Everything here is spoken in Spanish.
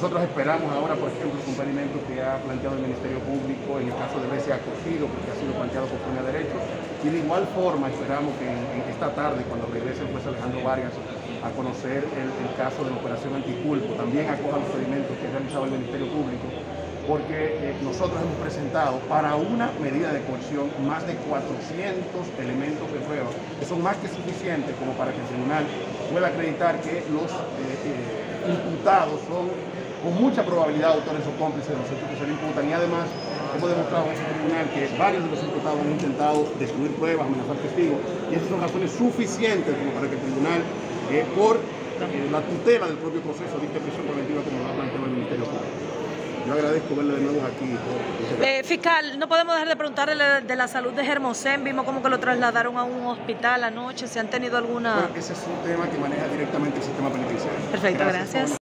Nosotros esperamos ahora, por ejemplo, los impedimentos que ha planteado el Ministerio Público en el caso de BC acogido, porque ha sido planteado por Funia Derecho. Y de igual forma esperamos que en, esta tarde, cuando regrese el juez Alejandro Vargas a conocer el, caso de la operación anticulpo, también acoja los pedimentos que ha realizado el Ministerio Público, porque eh, nosotros hemos presentado para una medida de coerción más de 400 elementos de prueba, que son más que suficientes como para que el tribunal pueda acreditar que los eh, eh, imputados son con mucha probabilidad autores o cómplices de los hechos que se le imputan y además hemos demostrado en ese tribunal que varios de los imputados han intentado destruir pruebas, amenazar testigos y esas son razones suficientes como para que el tribunal, eh, por eh, la tutela del propio proceso, dicte prisión preventiva como lo ha planteado el Ministerio Público. Yo agradezco verle de nuevo aquí. Eh, fiscal, no podemos dejar de preguntarle de la salud de Germosén. Vimos como que lo trasladaron a un hospital anoche. ¿Se han tenido alguna...? Bueno, ese es un tema que maneja directamente el sistema penitenciario. Perfecto, gracias.